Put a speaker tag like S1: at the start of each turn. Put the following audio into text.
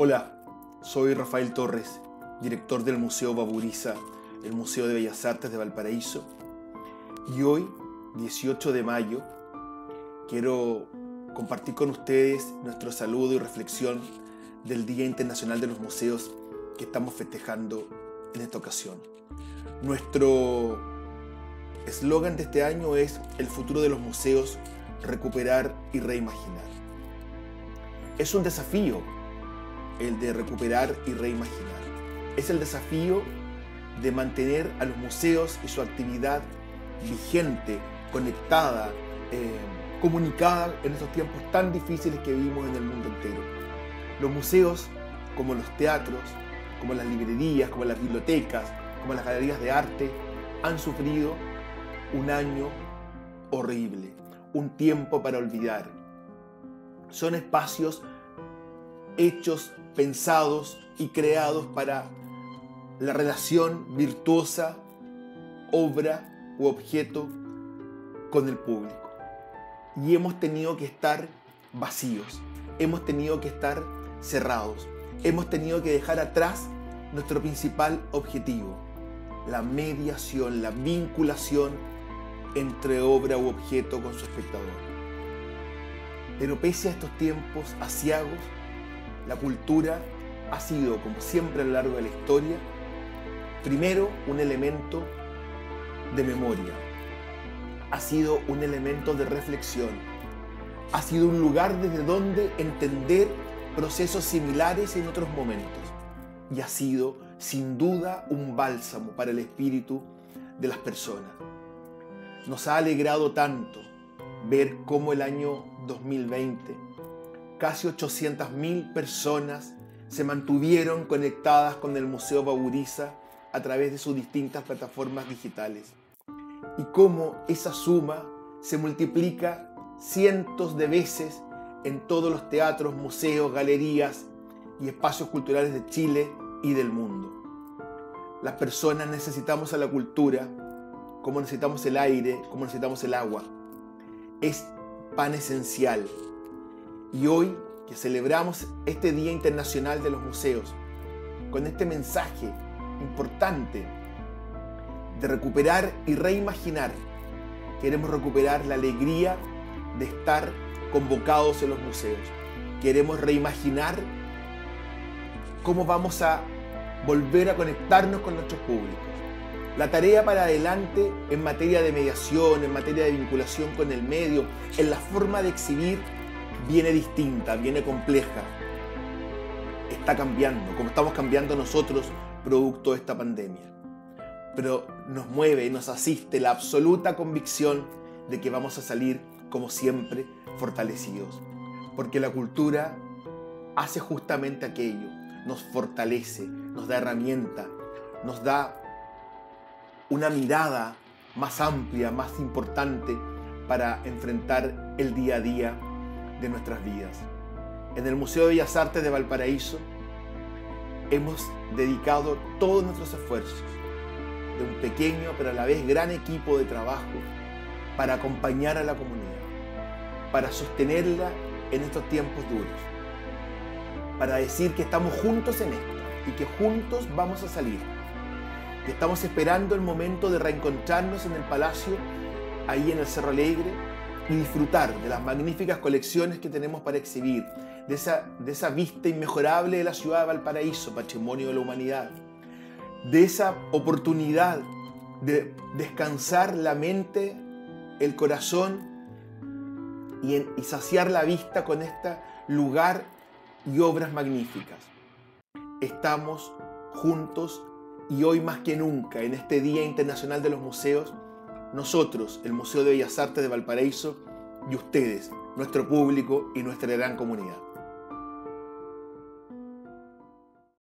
S1: Hola, soy Rafael Torres, director del Museo Baburiza, el Museo de Bellas Artes de Valparaíso. Y hoy, 18 de mayo, quiero compartir con ustedes nuestro saludo y reflexión del Día Internacional de los Museos que estamos festejando en esta ocasión. Nuestro eslogan de este año es El futuro de los museos, recuperar y reimaginar. Es un desafío el de recuperar y reimaginar. Es el desafío de mantener a los museos y su actividad vigente, conectada, eh, comunicada en estos tiempos tan difíciles que vivimos en el mundo entero. Los museos, como los teatros, como las librerías, como las bibliotecas, como las galerías de arte, han sufrido un año horrible, un tiempo para olvidar. Son espacios hechos, pensados y creados para la relación virtuosa, obra u objeto con el público. Y hemos tenido que estar vacíos, hemos tenido que estar cerrados, hemos tenido que dejar atrás nuestro principal objetivo, la mediación, la vinculación entre obra u objeto con su espectador. Pero pese a estos tiempos asiagos, la cultura ha sido, como siempre a lo largo de la historia, primero un elemento de memoria, ha sido un elemento de reflexión, ha sido un lugar desde donde entender procesos similares en otros momentos y ha sido sin duda un bálsamo para el espíritu de las personas. Nos ha alegrado tanto ver cómo el año 2020 casi 800.000 personas se mantuvieron conectadas con el Museo Baburiza a través de sus distintas plataformas digitales. Y cómo esa suma se multiplica cientos de veces en todos los teatros, museos, galerías y espacios culturales de Chile y del mundo. Las personas necesitamos a la cultura como necesitamos el aire, como necesitamos el agua. Es pan esencial y hoy que celebramos este Día Internacional de los Museos, con este mensaje importante de recuperar y reimaginar, queremos recuperar la alegría de estar convocados en los museos. Queremos reimaginar cómo vamos a volver a conectarnos con nuestros públicos. La tarea para adelante en materia de mediación, en materia de vinculación con el medio, en la forma de exhibir viene distinta, viene compleja. Está cambiando, como estamos cambiando nosotros producto de esta pandemia. Pero nos mueve y nos asiste la absoluta convicción de que vamos a salir, como siempre, fortalecidos. Porque la cultura hace justamente aquello, nos fortalece, nos da herramienta, nos da una mirada más amplia, más importante para enfrentar el día a día de nuestras vidas. En el Museo de Bellas Artes de Valparaíso hemos dedicado todos nuestros esfuerzos de un pequeño pero a la vez gran equipo de trabajo para acompañar a la comunidad, para sostenerla en estos tiempos duros, para decir que estamos juntos en esto y que juntos vamos a salir, que estamos esperando el momento de reencontrarnos en el palacio ahí en el Cerro Alegre y disfrutar de las magníficas colecciones que tenemos para exhibir, de esa, de esa vista inmejorable de la ciudad de Valparaíso, patrimonio de la humanidad, de esa oportunidad de descansar la mente, el corazón y, y saciar la vista con este lugar y obras magníficas. Estamos juntos y hoy más que nunca, en este Día Internacional de los Museos, nosotros, el Museo de Bellas Artes de Valparaíso, y ustedes, nuestro público y nuestra gran comunidad.